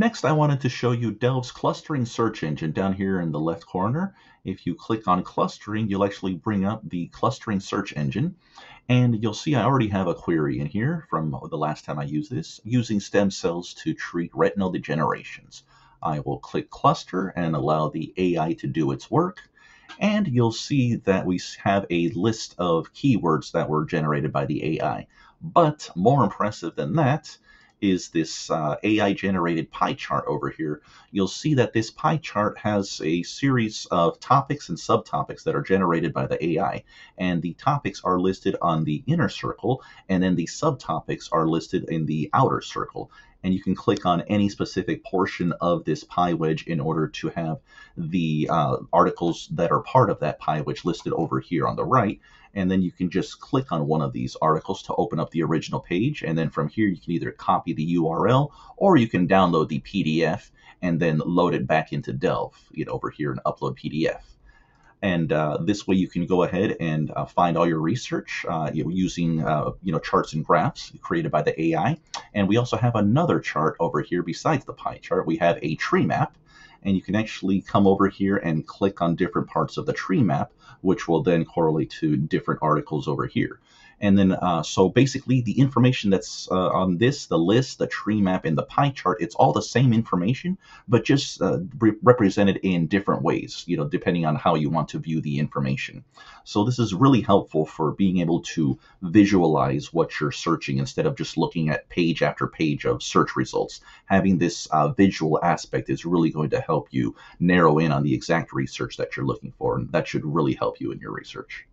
Next, I wanted to show you Delv's clustering search engine down here in the left corner. If you click on clustering, you'll actually bring up the clustering search engine. And you'll see I already have a query in here from the last time I used this, using stem cells to treat retinal degenerations. I will click cluster and allow the AI to do its work. And you'll see that we have a list of keywords that were generated by the AI. But more impressive than that, is this uh, AI generated pie chart over here. You'll see that this pie chart has a series of topics and subtopics that are generated by the AI. And the topics are listed on the inner circle, and then the subtopics are listed in the outer circle and you can click on any specific portion of this pie wedge in order to have the uh, articles that are part of that pie wedge listed over here on the right. And then you can just click on one of these articles to open up the original page. And then from here, you can either copy the URL or you can download the PDF and then load it back into Delv, you know, over here and upload PDF and uh, this way you can go ahead and uh, find all your research uh, you know, using uh, you know charts and graphs created by the AI. And we also have another chart over here besides the pie chart. We have a tree map, and you can actually come over here and click on different parts of the tree map, which will then correlate to different articles over here. And then, uh, so basically, the information that's uh, on this, the list, the tree map, and the pie chart, it's all the same information, but just uh, re- represented in different ways, you know, depending on how you want to view the information. So this is really helpful for being able to visualize what you're searching instead of just looking at page after page of search results. Having this uh, visual aspect is really going to help you narrow in on the exact research that you're looking for, and that should really help you in your research.